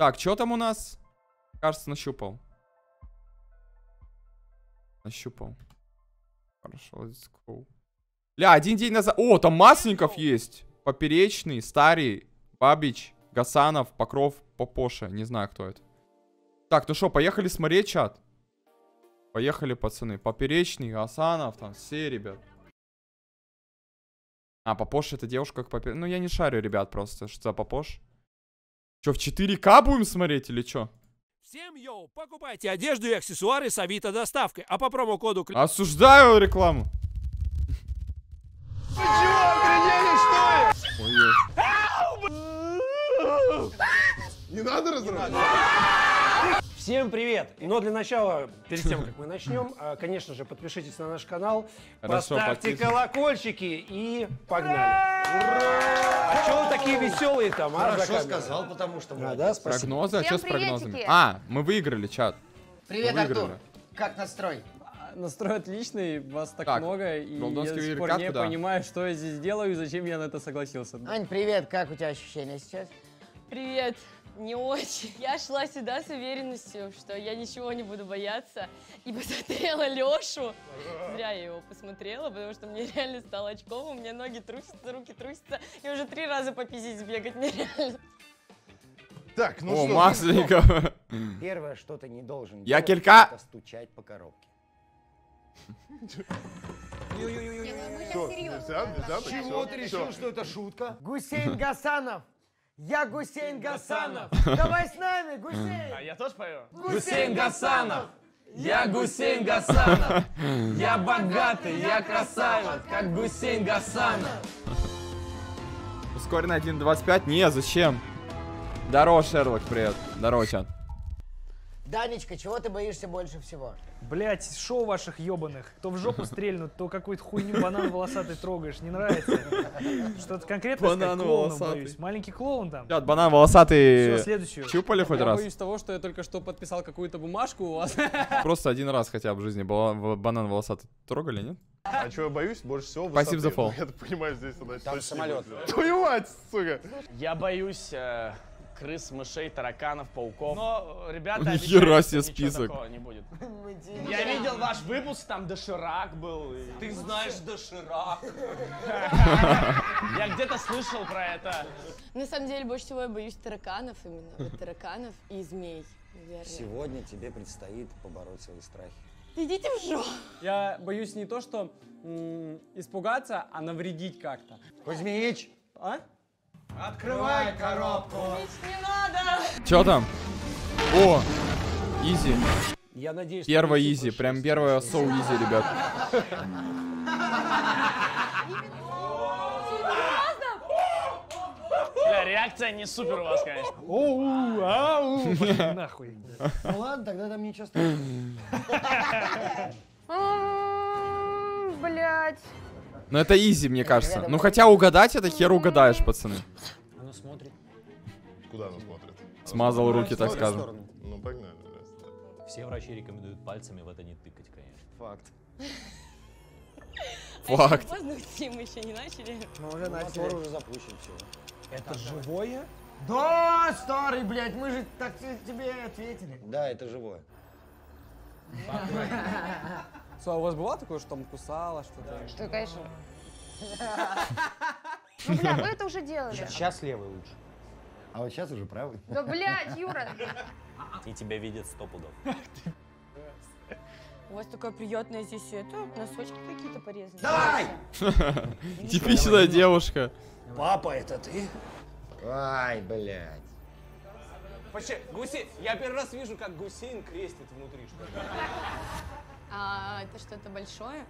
Так, что там у нас? Кажется, нащупал. Нащупал. Хорошо, let's go. Ля, один день назад... О, там Масленников есть. Поперечный, Старый, Бабич, Гасанов, Покров, Попоша. Не знаю, кто это. Так, ну что, поехали смотреть чат? Поехали, пацаны. Поперечный, Гасанов, там все, ребят. А, Попош это девушка как попер... Ну, я не шарю, ребят, просто. Что за Попош? Че, в 4К будем смотреть или что? Всем йоу, покупайте одежду и аксессуары с Авито доставкой, а по промокоду Осуждаю рекламу. Не надо разрывать? Всем привет! Но для начала, перед тем, как мы начнем, а, конечно же, подпишитесь на наш канал, Хорошо, поставьте колокольчики и погнали! А что вы такие веселые там, а? Хорошо сказал, потому что... А, да, спасибо. Прогнозы? А что с прогнозами? А, мы выиграли, чат. Привет, Артур. Как настрой? Настрой отличный, вас так, Так, много, и я до сих пор не куда? понимаю, что я здесь делаю и зачем я на это согласился. Ань, привет. Как у тебя ощущения сейчас? Привет. Не очень. Я шла сюда с уверенностью, что я ничего не буду бояться. И посмотрела Лешу. Зря я его посмотрела, потому что мне реально стало очково. У меня ноги трусятся, руки трусятся. И уже три раза попиздить сбегать нереально. Так, ну О, что, Масленников. Первое, что ты не должен Я делать, килька. это стучать по коробке. Всё, нельзя, нельзя, так, Чего всё, ты всё. решил, что это шутка? Гусейн Гасанов! Я Гусейн Гасанов! Давай с нами, Гусейн! Я тоже пою? Гусейн Гасанов! Я Гусейн Гасанов! Я богатый, я красавец, как Гусейн Гасанов! Ускоренный 1.25? Не, зачем? Здорово, Шерлок, привет. Здорово, чат. Данечка, чего ты боишься больше всего? Блять, шоу ваших ебаных. То в жопу стрельнут, то какую-то хуйню банан волосатый трогаешь. Не нравится. Что-то конкретно Банан сказать, волосатый. боюсь. Маленький клоун там. Чат, банан волосатый. Все, следующую. Чупали хоть Я раз? боюсь того, что я только что подписал какую-то бумажку у вас. Просто один раз хотя бы в жизни банан волосатый трогали, нет? А чего я боюсь больше всего? Спасибо высоты. за фол. Я так понимаю, здесь она Там самолет. Твою мать, сука. Я боюсь э, крыс, мышей, тараканов, пауков. Но, ребята, Нихера себе список. такого не будет. Я видел ваш выпуск, там доширак был. Ты знаешь доширак? Я где-то слышал про это. На самом деле, больше всего я боюсь тараканов именно. Вот тараканов и змей, наверное. Сегодня тебе предстоит побороть свои страхи. Идите в жопу. Я боюсь не то, что м, испугаться, а навредить как-то. Кузьмич! А? Открывай коробку! Не надо. Чё там? О, easy. Я надеюсь, Первая easy, прям первая so easy, ребят. Бля, реакция не супер у вас, конечно. Оу, ау, пошли нахуй. Ну ладно, тогда там ничего страшного. Блять. Ну это изи, мне кажется. Ну хотя угадать это хер угадаешь, пацаны. Оно смотрит. Куда она смотрит? Смазал руки, так скажем. Ну, погнали. Все врачи рекомендуют пальцами в это не тыкать, конечно. Факт. Факт. Поздно идти, мы еще не начали. Мы уже начали. Мотор уже запущен, все. Это живое? Да, старый, блядь, мы же так те- тебе ответили. Да, это живое. Что, а у вас бывало такое, что там кусала что-то? Что, конечно. Ну, бля, вы это уже делали. Сейчас левый лучше. А вот сейчас уже правый. Да, блядь, Юра. И тебя видят сто пудов. У вас такая приятная здесь это, носочки какие-то порезаны. Давай! Типичная девушка. Папа, это ты? Ай, блядь. Вообще, гусей, я первый раз вижу, как гусейн крестит внутри что-то. А это что-то большое?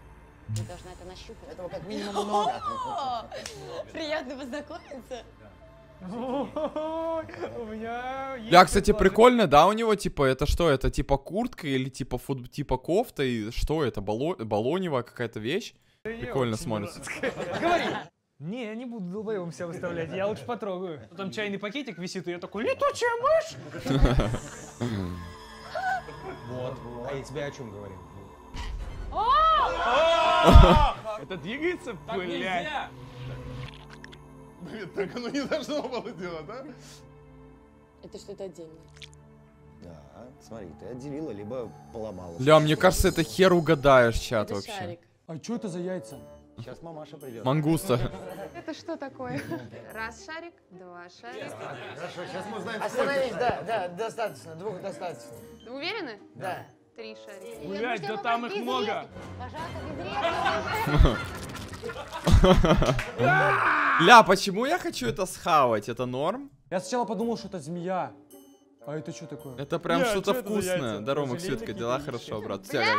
Ты должна это нащупать. Этого как минимум много. Приятно познакомиться. У меня Бля, кстати, прикольно, да, у него, типа, это что, это типа куртка или типа фут, типа кофта, и что это, Бало... балонева какая-то вещь? Прикольно смотрится. Не, я не буду долбоебом себя выставлять, я лучше потрогаю. Там чайный пакетик висит, и я такой, летучая мышь! Вот. А я тебе о чем говорил? Это двигается, нельзя! Блин, так оно не должно было делать, да? Это что-то отдельное. Да, смотри, ты отделила, либо поломала. Ля, мне кажется, это хер угадаешь чат Это вообще. шарик. А что это за яйца? Сейчас мамаша придет. Мангуста. Это что такое? Раз шарик, два шарика. Хорошо, сейчас мы узнаем. Остановись, да, да, достаточно, двух достаточно. Вы уверены? Да. Три шарика. Блять, да там их много. Ля, почему я хочу это схавать? Это норм? Я сначала подумал, что это змея. А это что такое? Это прям что-то вкусное. Да, Рома, дела хорошо, брат. Тягай.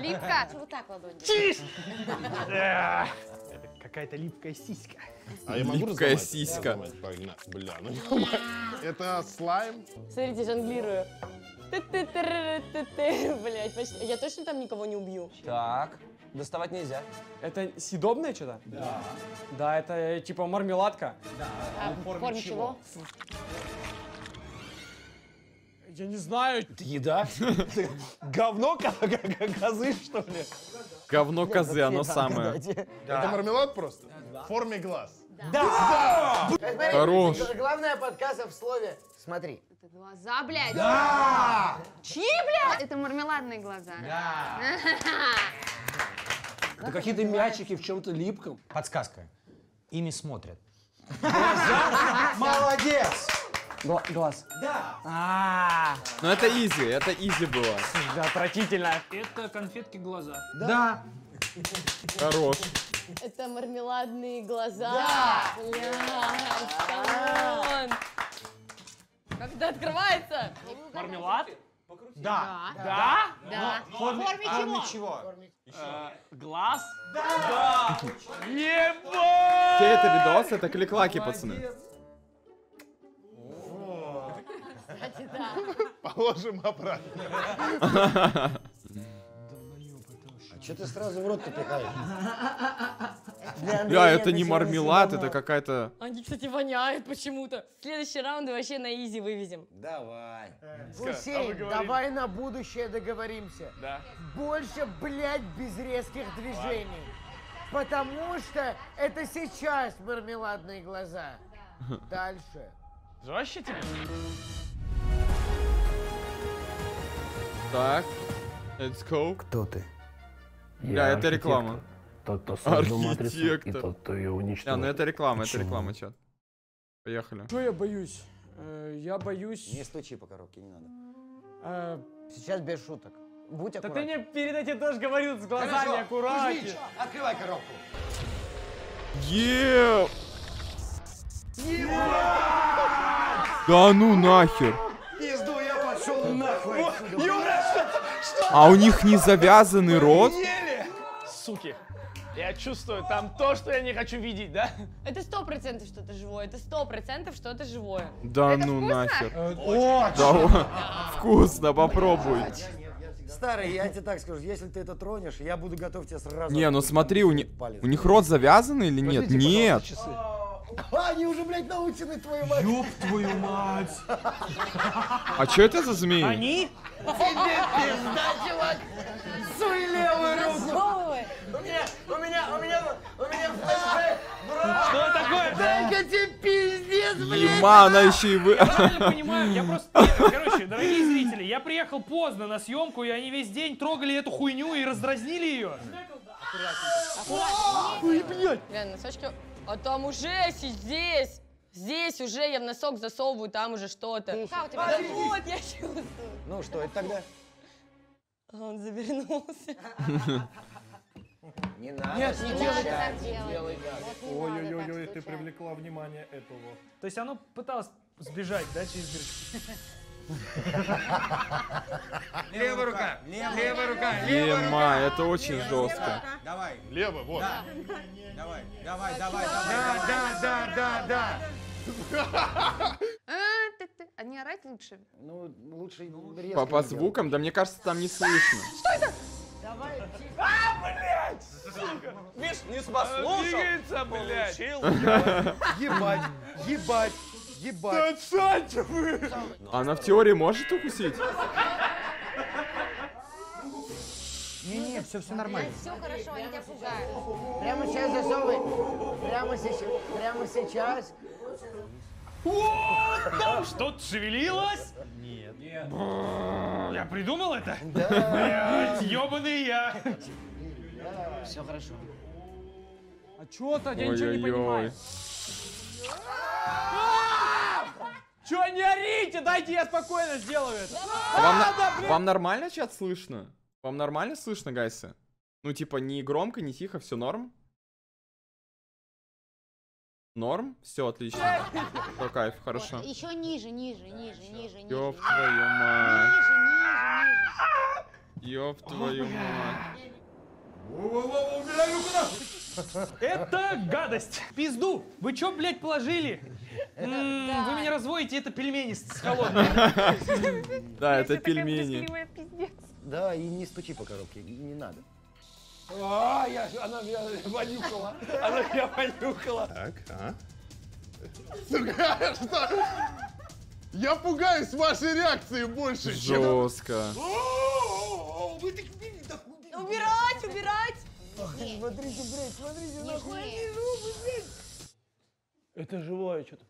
Липка. Вот так ладонь. Это какая-то липкая сиська. А я могу Липкая сиська. Бля, ну. Это слайм? Смотрите, жонглирую. Блять, почти. Я точно там никого не убью? Так, доставать нельзя. Это съедобное что-то? Да. Да, это типа мармеладка. А в форме чего? Я не знаю. Это еда? Говно ко- ко- ко- козы, что ли? Говно козы, оно самое. Это мармелад просто? В форме глаз. Смотри, Хорош. Главное подсказка в слове. Смотри. Это глаза, блядь. Да! Чьи, блядь? Это мармеладные глаза. Да. Это какие-то мячики в чем-то липком. Подсказка. Ими смотрят. Молодец! глаз. Ну это easy, это easy было. Да, отвратительно. Это конфетки глаза. Да. Хорош. Это мармеладные глаза. Да! come on. Это открывается? Мармелад? Да. Да? Да. В форме, форме чего? Э, Глаз? Да! Ебать! Все это видос, это кликлаки, пацаны. Кстати, да. Положим обратно. А что ты сразу в рот-то пихаешь? Ля, это не мармелад, это какая-то... Они, кстати, воняют почему-то. Следующий раунд вообще на изи вывезем. Давай. Гусейн, давай на будущее договоримся. Да. Больше, блядь, без резких движений. Потому что это сейчас мармеладные глаза. Дальше. Жестче типа? Так. Let's go. Кто ты? Бля, это реклама. Тот, кто создал матрицу, и Архитектор. тот, кто ее уничтожил. ну это реклама, это Почему? реклама, чат. Поехали. Что я боюсь? Э, Я боюсь... Не стучи по коробке, не надо. э, Сейчас без шуток. Будь Да ты аккуратен. мне перед этим тоже говорил с глазами аккуратнее. Открывай коробку. Е. Да ну нахер. Пизду, я пошел нахуй. А у них не завязанный рот? Суки. Я чувствую там то, что я не хочу видеть, да? Это сто процентов что-то живое. Это сто процентов что-то живое. Да Это ну вкусно? нахер. Да, о, вкусно, попробуй. Старый, я тебе так скажу, если ты это тронешь, я буду готов тебе сразу... Не, ну смотри, у, палец. у них рот завязанный или нет? Нет. А, они уже, блядь, научены, твою мать. Ёб твою мать! А что это за змеи? Они? Пизда, чувак! Суй левую руку! У меня, у меня, у меня, у меня флешбэк! Что такое? Дай-ка тебе пиздец, блядь! Ема, она еще и вы... Я правильно понимаю, я просто... Короче, дорогие зрители, я приехал поздно на съемку, и они весь день трогали эту хуйню и раздразнили ее. Глянь, носочки. А там уже здесь. Здесь уже я в носок засовываю, там уже что-то. Как у тебя? Да вот, я чувствую. Ну что, это тогда? Он завернулся. Не надо. Нет, не делай так. не так случайно. привлекла внимание этого. То есть оно пыталось сбежать, да, через дырочку? Левая рука! Левая рука! Ема, это очень жестко. Давай, Лево, вот. давай, давай, давай, давай. Да, да, да, да. А, ты- ты- А не орать лучше? Ну, лучше резко По, звукам, да мне кажется, там не слышно. Видишь, не послушал. Двигается, блядь. Ебать, ебать, ебать. Она в теории может укусить? Не-не, все, все нормально. Все хорошо, они тебя пугают. Прямо сейчас засовывай. Прямо сейчас. Прямо сейчас. О, там что-то шевелилось? Нет. Нет. Я придумал это? Да. Ёбаный я. Все хорошо. А чё то Я ничего не понимаю. Чё, не орите, дайте я спокойно сделаю это. А Вам, на- вам нормально чат слышно? Вам нормально слышно, гайсы? Ну, типа, не громко, не тихо, все норм? Норм? Все отлично. Все, кайф, хорошо. Еще ниже, ниже, ниже, ниже, ниже. Ёб твою мать. Ниже, ниже, ниже. Ёб твою мать. Это гадость. Пизду. Вы чё, блядь, положили? Вы меня разводите, это пельмени с холодными. Да, это пельмени. Да, и не стучи по коробке, не надо. А, я, она меня понюхала. Она меня понюхала. Так, а? Сука, что? Я пугаюсь вашей реакции больше, чем... Жестко. Убирать, убирать! Смотрите, блядь, смотрите, нахуй. Это живое что-то.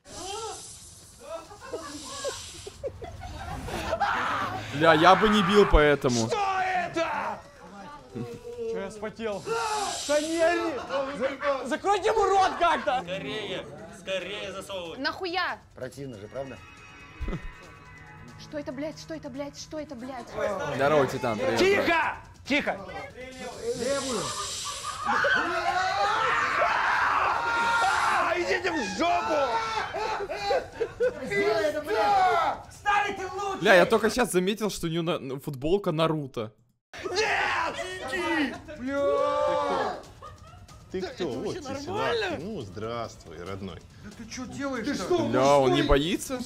Бля, я бы не бил поэтому. Что я спотел? Да не, Закройте ему рот как-то. Скорее, скорее засовывай. Нахуя? Противно же, правда? Что это, блядь, что это, блядь, что это, блядь? Здорово, Титан, привет. Тихо! Тихо! А, идите в жопу! Старый ты лучше. Бля, я только сейчас заметил, что у на- футболка Наруто. Ты кто? Вот ты, Силатки. Ну, здравствуй, родной. Ты что делаешь-то? Бля, он не боится?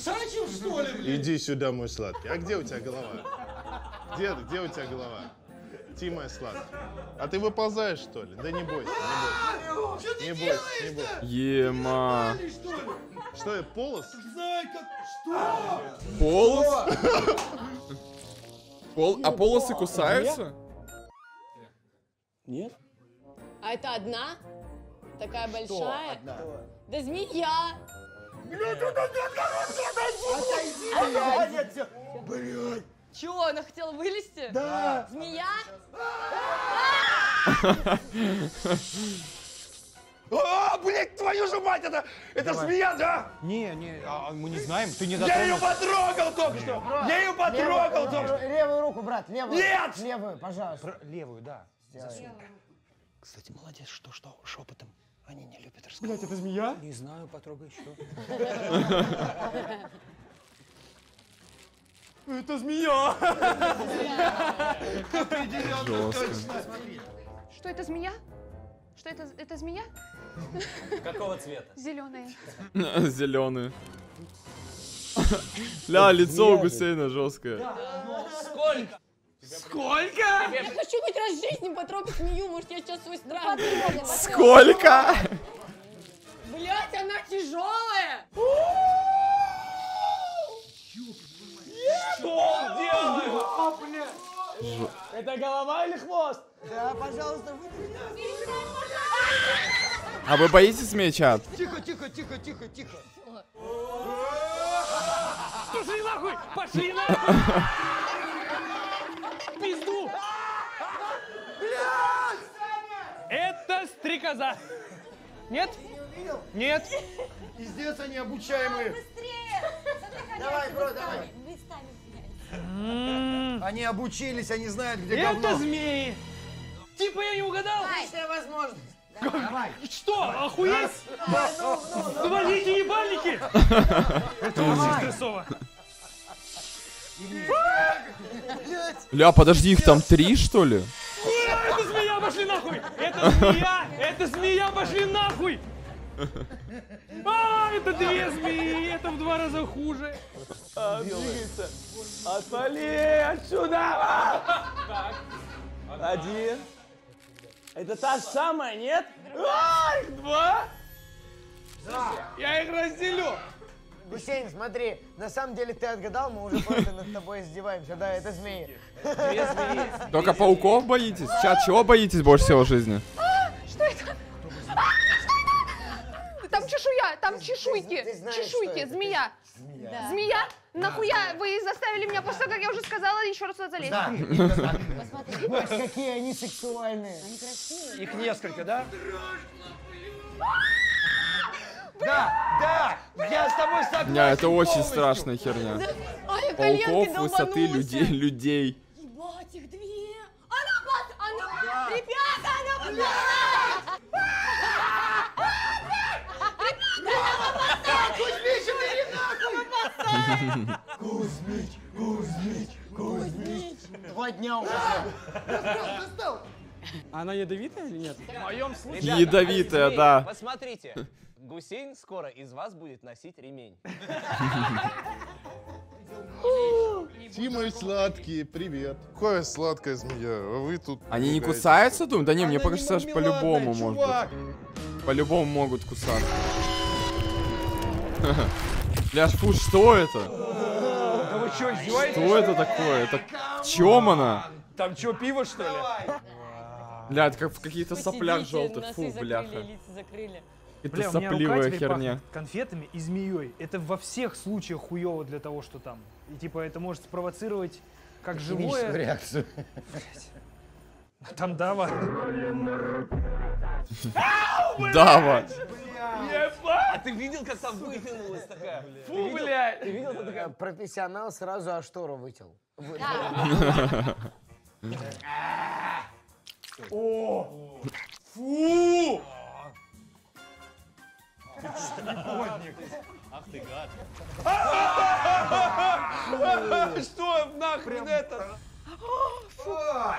Иди сюда, мой сладкий. А где у тебя голова? Где, где у тебя голова? Ти, моя сладкая. А ты выползаешь, что ли? Да не бойся, не бойся. Не бойся, не бойся. Ема. Что это, полос? Полос? Пол... А полосы кусаются? Нет? А это одна? Такая большая? Да змея! Нет, все. Блядь. Чего, она хотела вылезти? Да. Змея? А, блядь, твою же мать, это, это змея, да? Не, не, а мы не знаем, ты не Я ее потрогал только что! Я ее потрогал Левую, только что! левую руку, брат, левую. Нет! Левую, пожалуйста. Левую, да. Кстати, молодец, что, что, шепотом. Они не любят рассказывать. Блять, это змея? Не знаю, потрогай еще. Это змея! Жестко. Что это, змея? Что это, это змея? Какого цвета? Зеленая. Зеленый. Ля, лицо у Гусейна жесткое. Сколько? Сколько? Я хочу раз в жизни потрогать змею, может, я сейчас свой страх. Сколько? Блять, она тяжелая! Что он делает? Это голова или хвост? Да, пожалуйста, вытяни. А вы боитесь меня, чат? Тихо, тихо, тихо, тихо, тихо. Пошли нахуй! Пошли нахуй! Пизду! Это стрекоза! Нет? Нет? Пиздец, они обучаемые. Давай, бро, давай. Они обучились, они знают, где Это говно. змеи! Типа я не угадал? Отличная возможность. Давай. Что, охуеть? Свалите ебальники! Это очень стрессово. Ля, подожди, их там три, что ли? А, Это змея, пошли нахуй! Это змея! Это змея, пошли нахуй! А, это две змеи! Это в два раза хуже! А, двигается. Отвали отсюда! Один. Это та же самая, нет? А, их два? Я их разделю! Гусейн, смотри, на самом деле ты отгадал, мы уже просто над тобой издеваемся. Да, это змеи. Две змеи. Только пауков боитесь? Чат, чего боитесь больше всего в жизни? А, Что это? А, что это? Там чешуйки, ты знаешь, что чешуйки, это, змея. Змея. Змея? Нахуя вы заставили меня после того, как я уже сказала, еще раз туда залезть? Да. Боже, какие они сексуальные. Они красивые. Их несколько, да? Да, да, я с тобой согласен Не, это очень страшная херня. Ай, Пауков высоты людей, людей. Ебать, их две. Она, она, ребята, она, вот, Кузьмич, Кузьмич, Кузьмич. Два дня уже. Она ядовитая или нет? В моем случае... Ядовитая, да. Посмотрите, Гусейн скоро из вас будет носить ремень. Тима и сладкие, привет. Какая сладкая змея, а вы тут... Они не кусаются, думаю? Да не, мне что аж по-любому может. По-любому могут кусаться. Бля, фу, что это? Да вы что, издеваетесь? Что это такое? Это в чем она? Там что, пиво, что ли? Бля, это как в каких-то соплях желтых. Фу, бляха. Это Бля, у меня рука сопливая херня. конфетами и змеей. Это во всех случаях хуево для того, что там. И типа это может спровоцировать как живое. реакцию. Там дава. Дава. А ты видел, как там вытянулась такая? Фу, блядь! Ты видел, как такая? Профессионал сразу аж штору вытел. Вы- Фу! Ах ты гад. Что нахрен это?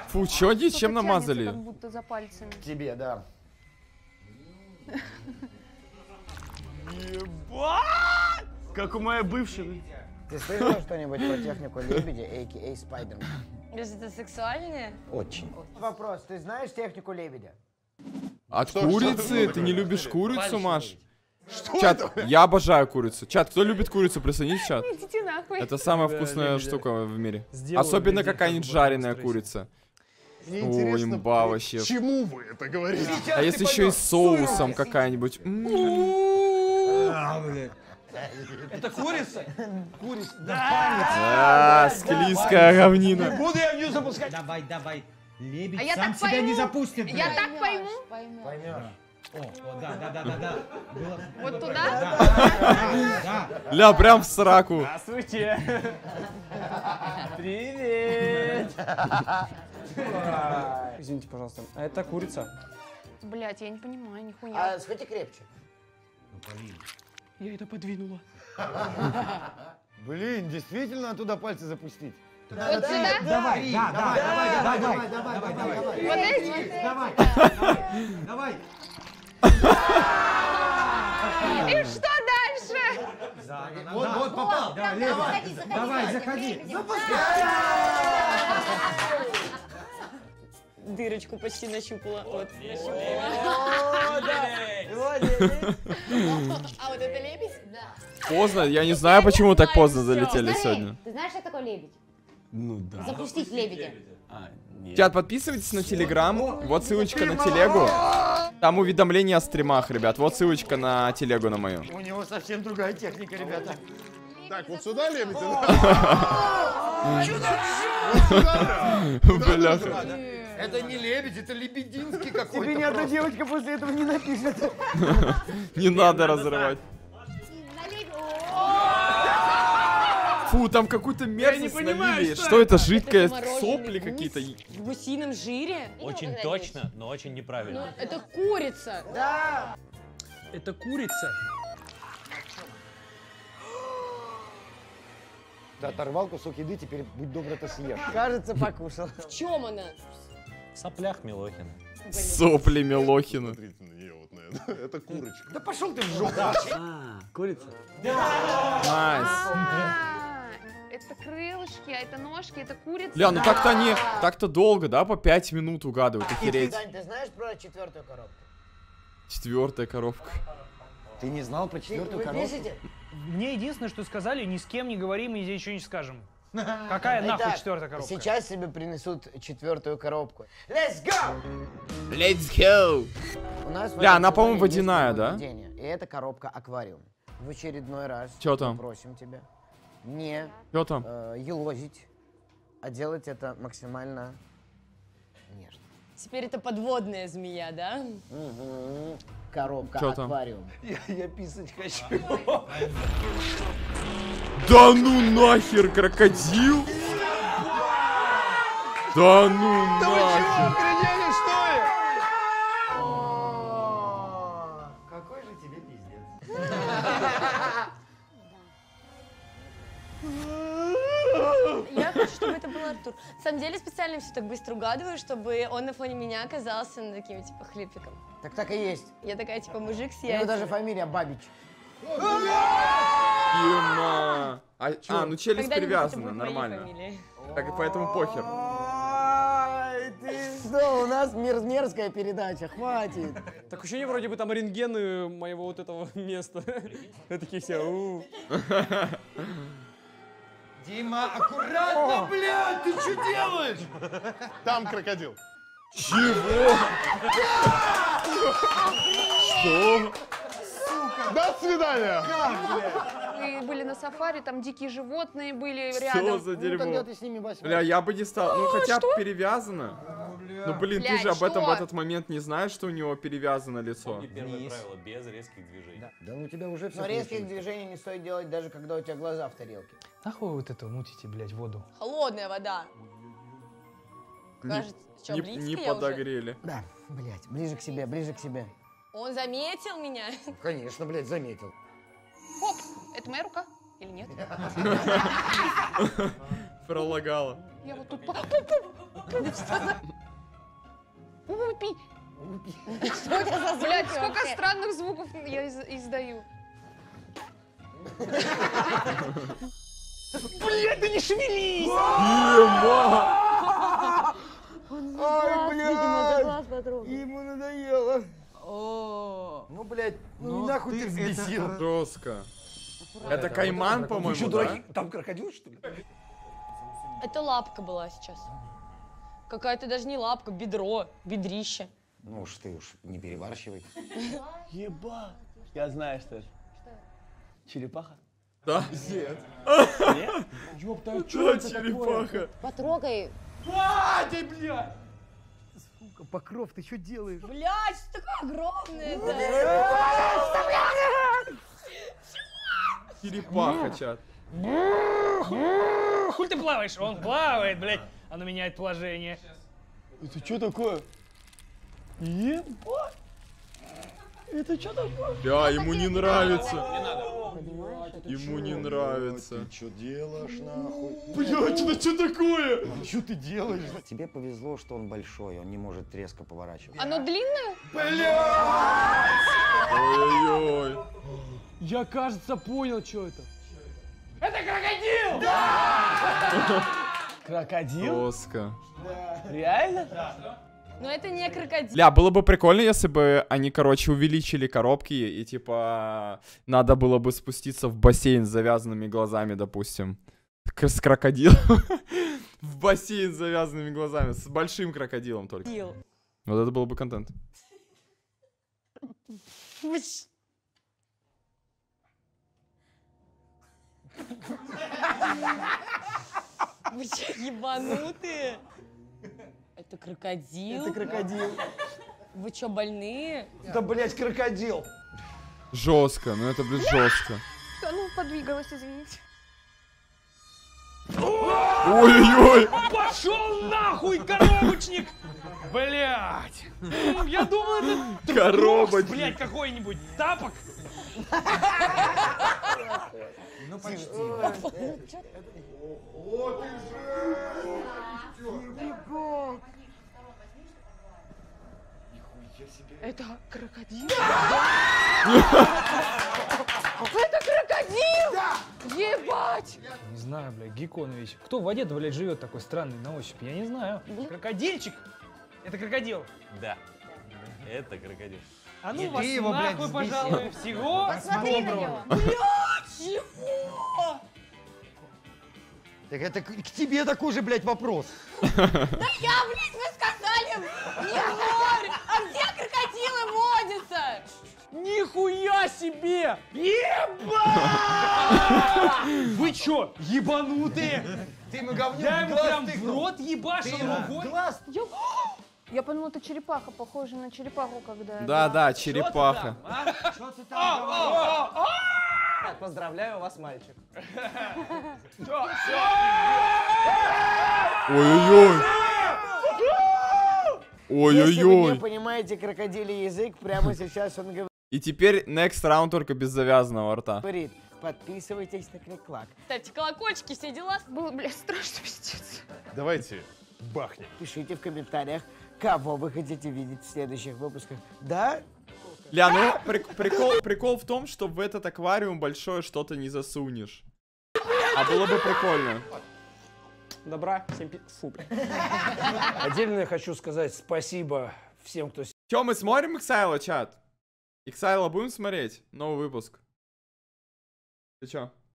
Фу, чё они чем намазали? Как будто за пальцами. Тебе, да. Ебать! Как у моей бывшей. Ты слышал что-нибудь про технику лебедя, а.к.а. Спайдермен? Если это сексуальное? Очень. Вопрос, ты знаешь технику лебедя? От Что, курицы? что? Ты не любишь курицу, Маш? Что Чат, это? я обожаю курицу. Чат, кто любит курицу, присоединись в чат. Идите нахуй. Это самая Да, вкусная лебедя. штука в мире. Сделаю Особенно какая-нибудь жареная курица. Мне О, интересно, имба вообще. чему вы это говорите? А если еще и с соусом какая-нибудь? М. Это курица? Курица. А, склизкая говнина. Буду я в нее запускать. Давай, давай. Лебедь А я сам себя не пойму. запустит. Я блядь. так пойму. Поймешь. О, о, да, да, да, да, да. Было- Вот было- туда? Да, да. Ля, прям в сраку. Здравствуйте. Привет. Извините, пожалуйста. А это курица? Блять, я не понимаю, нихуя. А схвати крепче. Я это подвинула. Блин, действительно туда пальцы запустить? Вот сюда? Давай, да, да, давай, давай, давай, давай, давай, давай. Вот эти? Давай, давай. И что дальше? Вот, вот, попал. Давай, заходи. Дырочку почти нащупала. Вот, нащупала. А вот это лебедь? Да. Поздно, я не знаю, почему так поздно залетели сегодня. Ты знаешь, что такое лебедь? Ну да. Запустить лебедя. А, нет. Чат, подписывайтесь на Телеграм. Вот ссылочка на телегу. Там уведомления о стримах, ребят. Вот ссылочка на телегу на мою. У него совсем другая техника, ребята. Так, вот сюда лебедь? Бляха. Это не лебедь, это лебединский какой-то. Тебе ни одна девочка после этого не напишет. Не надо разрывать. Фу, там какую-то мерзость понимаю, налили. что Что это, жидкое сопли какие-то? В гусином жире? Очень точно, но очень неправильно. Это курица. Да. Это курица. Ты оторвал кусок еды, теперь будь добр, это съешь. Кажется, покушал. В чем она? Соплях Милохина. Сопли Милохина. Смотрите на нее вот на это. Курочка. Да пошел ты в жопу. А, курица. Nice. А, Это крылышки, а это ножки, это курица. Ля, ну так-то они, так-то долго, да, по 5 минут угадывают, охереть. Дань, ты знаешь про четвертую коробку? Четвертая коробка. Ты не знал про четвертую коробку? Мне единственное, что сказали, ни с кем не говорим и ничего не скажем. Какая нахуй Итак, четвертая коробка? Сейчас тебе принесут четвертую коробку. Let's go! Let's go! У нас Бля, она, по-моему, водяная, да? нововведение, И это коробка аквариум. В очередной раз Чё там? просим тебя не Чё там? э, елозить, а делать это максимально нежно. Теперь это подводная змея, да? Мгм. Коробка Чё там? аквариум. Я, я писать хочу. Да ну нахер, крокодил! Да ну нахер! охренели, что Артур. На самом деле специально все так быстро угадываю, чтобы он на фоне меня оказался ну, таким, типа, хлипиком. Так так и есть. Я такая, типа, мужик с У него даже фамилия Бабич. Ема. А, а, ну челюсть Когда-нибудь это привязана, нормально. Так и поэтому похер. Ай, ты что, у нас мер- мерзкая передача, хватит. Так ощущение, вроде бы там рентгены моего вот этого места. Такие все, «У». Дима, аккуратно, блядь, ты что делаешь? Там крокодил. Чего? Что? До свидания. Мы были на сафари, там дикие животные были Что рядом. за Ну, тогда дерьмо? ты с ними восьмой. Бля, я бы не стал. Ну, хотя бы перевязано. Ну, блин, ты Блядь, же об этом в этот момент не знаешь, что у него перевязано лицо. Первое правило, без резких движений. Да у тебя уже все Но резких движений не стоит делать, даже когда у тебя глаза в тарелке. Нахуй вы вот это мутите, блядь, воду? Холодная вода. Кажется, что, Не, близко не я уже? подогрели. Да, блядь, ближе к себе, ближе к себе. Он заметил меня. Конечно, блядь, заметил. Хоп, это моя рука или нет? Пролагала. Я вот тут... за- Упи. Что это за Блядь, звуки сколько вообще? странных звуков я из- издаю. Блядь, да не шевелись! Ема! Ай, блядь! Ему надоело. Ну, блядь, ну нахуй ты взбесил. Жестко. Это кайман, по-моему, что, да? дураки? Там крокодил, что ли? Это лапка была сейчас. Какая-то даже не лапка, бедро, бедрище. Ну уж ты уж не перебарщивай. Еба. Я знаю, что это. Черепаха? Да. Нет? Ёпта, а Чё, черепаха? Потрогай. Хватит, блядь! Покров, ты что делаешь? Блядь, что такое огромное это? Черепаха, чат. Хуй ты плаваешь? Он плавает, блядь. Оно меняет положение. Это что такое? Ебать! Это что такое? Бля, ему не нравится. Ему не нравится. Ты что делаешь, нахуй? Блять, это что такое? Что ты делаешь? Тебе повезло, что он большой, он не может резко поворачиваться. Оно длинное? Ой-ой-ой. Я, кажется, понял, что это. Крокодил? Жестко. Реально? Но это не крокодил. Бля, было бы прикольно, если бы они, короче, увеличили коробки и, типа, надо было бы спуститься в бассейн с завязанными глазами, допустим. К- с крокодилом. В бассейн с завязанными глазами. С большим крокодилом только. Крокодил. Вот это был бы контент. Вы ч- Вы что, ебанутые? Это крокодил? Это крокодил. Вы что, больные? Да, блядь, крокодил. Жестко, ну это, блин, жестко. Ну, подвигалась, извините. Ой-ой-ой. Пошел нахуй, коробочник! Блять! Я думал, это Коробочник. блять, какой-нибудь тапок. Ну почти. Это крокодил? Это крокодил! Ебать! Не знаю, блядь, Геконович. Кто в воде-то, блядь, живет такой странный на ощупь? Я не знаю. Крокодильчик? Это крокодил. Да. Это крокодил. А ну И вас ты его, блядь, нахуй, взбесил. пожалуй. Всего Посмотри на доброго. него. Блядь, чего? Так это к, к тебе такой же, блядь, вопрос. Да я, блядь, вы сказали, не море, а где крокодилы водятся? Нихуя себе! Вы чё, ебанутые? Ты ему говнюк Я ему глаз прям в рот ебашил рукой. глаз Я... Подумала, это черепаха, похоже на черепаху, когда... Да, да, черепаха. Что ты там говорил? Так, поздравляю вас, мальчик. Ой-ой-ой. Если вы не Ой-ой-ой. понимаете крокодилий язык, прямо сейчас он И теперь next round только без завязанного рта. говорит, подписывайтесь на клик-клак. Ставьте колокольчики, все дела. Было, блядь, страшно, пиздец. Давайте бахнем. Пишите в комментариях, кого вы хотите видеть в следующих выпусках. Да? Ля, ну прик- прикол, прикол в том, что в этот аквариум большое что-то не засунешь. А было бы прикольно. Добра, всем пи... Фу, блядь. Отдельно я хочу сказать спасибо всем, кто Че, мы смотрим Иксайла, чат? Иксайла будем смотреть? Новый выпуск. Ты чё?